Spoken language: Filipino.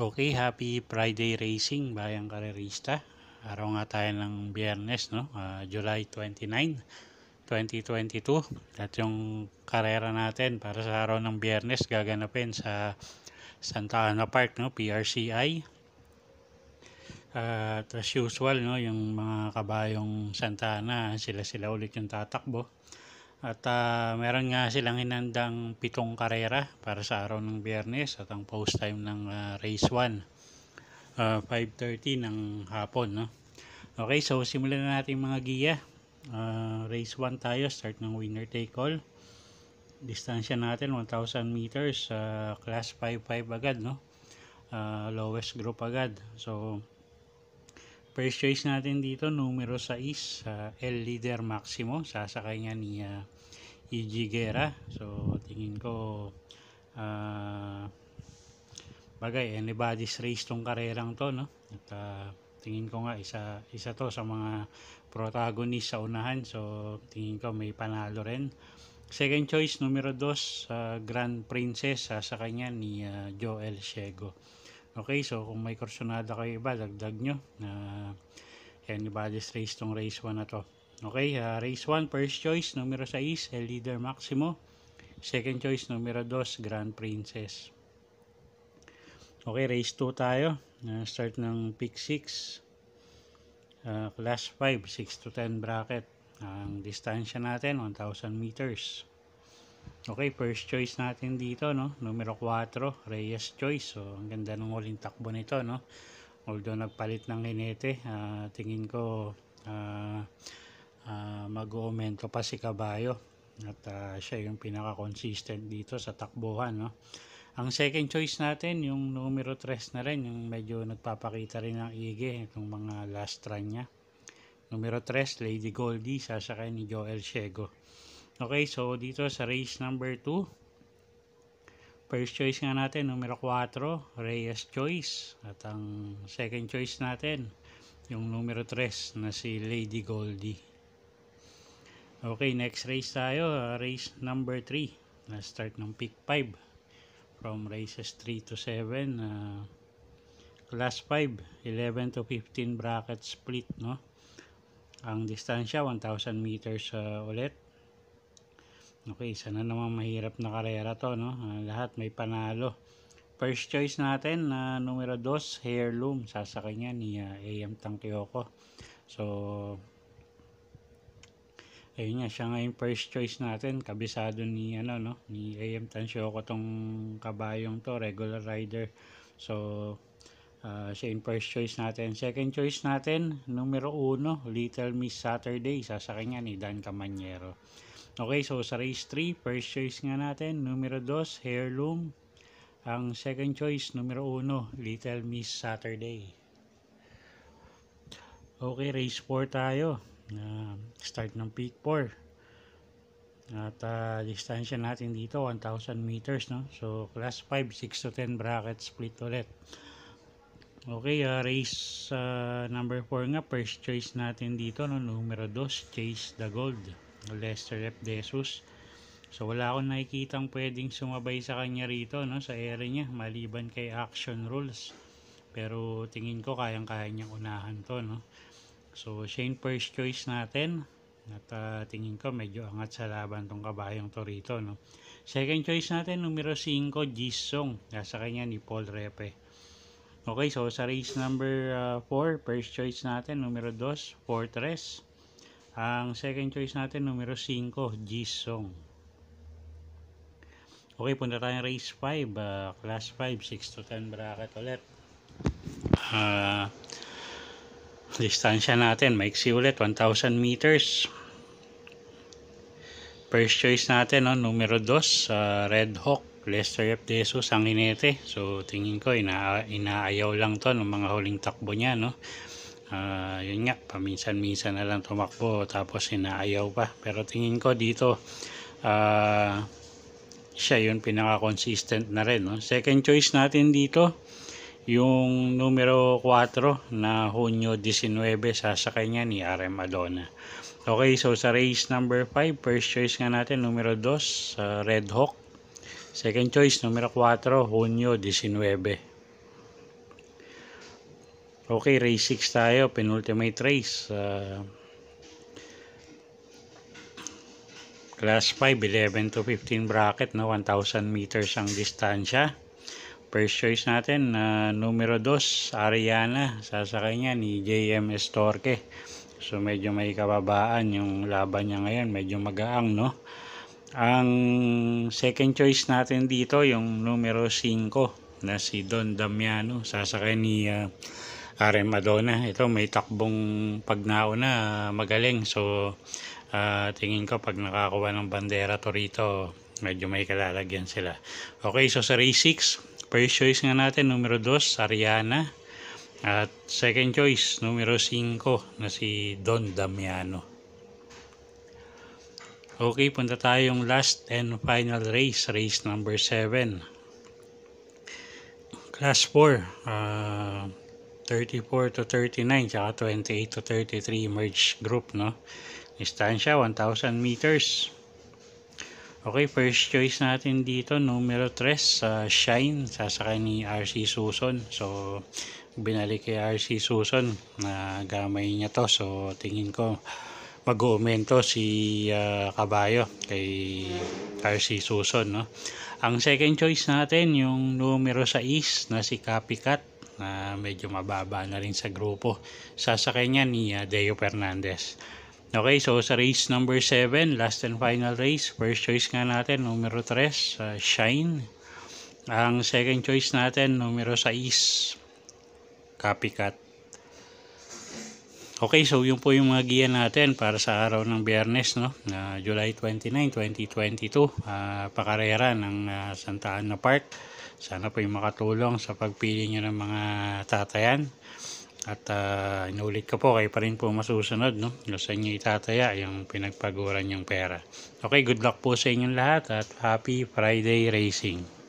Okay, happy Friday racing bayang karerista. Araw nga tayo ng biyernes, no? Ah, July 29, 2022. At yung karera natin para sa araw ng biyernes gaganapin sa Santa Ana Park, no? PRCI. At as usual, no? Yung mga kabayong Santa Ana, sila-sila ulit yung tatakbo. At ah, meron nga silang hinandang pitong karera para sa araw ng biyernes at ang post time ng ah, race 1. ah, 5.30 ng hapon. No? Okay, so simulan na natin mga giya. Ah, race 1 tayo, start ng winner take all. Distansya natin 1,000 meters, sa class 5.5 agad. No? Ah, lowest group agad. So, First choice natin dito, numero 6, sa El Leader Maximo. Sasakay niya ni uh, E.G. So, tingin ko, ah, bagay, anybody's race tong karerang to, no? At ah, tingin ko nga, isa, isa to sa mga protagonist sa unahan. So, tingin ko may panalo rin. Second choice, numero 2, sa Grand Princess. Sasakay niya ni ah, Joel Shego. Okay, so kung may kursunada kayo iba, dagdag nyo na anybody's race tong race 1 na to. Okay, uh, race 1, first choice, numero 6, El Leader Maximo. Second choice, numero 2, Grand Princess. Okay, race 2 tayo. Uh, start ng pick 6. Uh, class 5, 6 to 10 bracket. Ang distansya natin, 1,000 meters. Okay, first choice natin dito, no? Numero 4, Reyes Choice. So, ang ganda ng huling takbo nito, no? Although nagpalit ng hinete, ah, tingin ko ah, ah, mag-aumento pa si Kabayo. At ah, siya yung pinaka-consistent dito sa takbuhan, no? Ang second choice natin, yung numero 3 na rin, yung medyo nagpapakita rin ng ige, itong mga last run niya. Numero 3, Lady Goldie, sasakay ni Joel Shego. Okay, so dito sa race number 2, first choice nga natin, numero 4, Reyes Choice. At ang second choice natin, yung numero 3 na si Lady Goldie. Okay, next race tayo, race number 3. Na start ng pick 5 from races 3 to 7. Uh, class 5, 11 to 15 bracket split, no? Ang distansya, 1,000 meters uh, ulit. Okay, sana naman mahirap na karera to, no? Ah, lahat may panalo. First choice natin na numero 2, Heirloom. Sasakay niya ni AM Tangkyoko. So, ayun nga, siya nga yung first choice natin. Kabisado ni, ano, no? Ni AM Tangkyoko tong kabayong to, regular rider. So, ah, siya yung first choice natin. Second choice natin, numero 1, Little Miss Saturday. Sasakay niya ni Dan Camanyero. Okay, so sa race 3, first choice nga natin, numero 2, Heirloom. Ang second choice, numero 1, Little Miss Saturday. Okay, race 4 tayo. Uh, start ng peak 4. At uh, distansya natin dito, 1,000 meters, no? So, class 5, 6 to 10 bracket split ulit. Okay, uh, race uh, number 4 nga, first choice natin dito, no? numero 2, Chase the Gold. Lester F. Jesus. So wala akong nakikitang pwedeng sumabay sa kanya rito no, sa area niya maliban kay Action Rules. Pero tingin ko kayang-kaya niyang unahan to no. So siya yung first choice natin. At uh, tingin ko medyo angat sa laban tong kabayong to rito no. Second choice natin numero 5 Jisong. Nasa kanya ni Paul Repe. Okay, so sa race number 4, uh, first choice natin numero 2, Fortress. Ang second choice natin, numero 5, Jisong. Okay, punta tayo race 5, uh, class 5, 6 to 10 bracket ulit. Uh, distansya natin, maiksi ulit, 1,000 meters. First choice natin, no, numero 2, uh, Red Hawk, Lester F. Desus, ang inete. So, tingin ko, ina inaayaw lang to ng mga huling takbo niya, no uh, yun nga paminsan-minsan na lang tumakbo tapos inaayaw pa pero tingin ko dito uh, siya yung pinaka-consistent na rin. No? Second choice natin dito, yung numero 4 na Hunyo 19, sasakay niya ni RM Madonna. Okay, so sa race number 5, first choice nga natin, numero 2, sa Red Hawk. Second choice, numero 4, Hunyo 19. Okay, race 6 tayo, penultimate race. Uh, class 5, 11 to 15 bracket, no? 1,000 meters ang distansya. First choice natin, uh, numero 2, Ariana. Sasakay niya ni JM Estorque. So medyo may kababaan yung laban niya ngayon, medyo magaang, no? Ang second choice natin dito, yung numero 5 na si Don Damiano. Sasakay ni uh, Are Madonna. Ito may takbong pagnauna magaling. So uh, tingin ko pag nakakuha ng bandera to rito, medyo may kalalagyan sila. Okay, so sa race 6, first choice nga natin, numero 2, Ariana. At second choice, numero 5 na si Don Damiano. Okay, punta tayong last and final race, race number 7. Class 4, uh, 34 to 39, tsaka 28 to 33 merge group, no? Distansya, 1,000 meters. Okay, first choice natin dito, numero 3, uh, Shine, sasakay ni RC Suson. So, binalik kay RC Suson na gamay niya to. So, tingin ko mag-uumento si uh, Kabayo kay RC Suson, no? Ang second choice natin, yung numero 6 na si Copycat na medyo mababa na rin sa grupo. Sasakay niya ni uh, Deo Fernandez. Okay, so sa race number 7, last and final race, first choice nga natin, numero 3, uh, Shine. Ang second choice natin, numero 6, Copycat. Okay, so yun po yung mga giya natin para sa araw ng biyernes, no? Uh, July 29, 2022, uh, pakarera ng uh, Santa Ana Park. Sana po yung makatulong sa pagpili nyo ng mga tatayan. At uh, inulit ko po, kayo pa rin po masusunod, no? Gusto nyo itataya yung pinagpaguran yung pera. Okay, good luck po sa inyong lahat at happy Friday racing.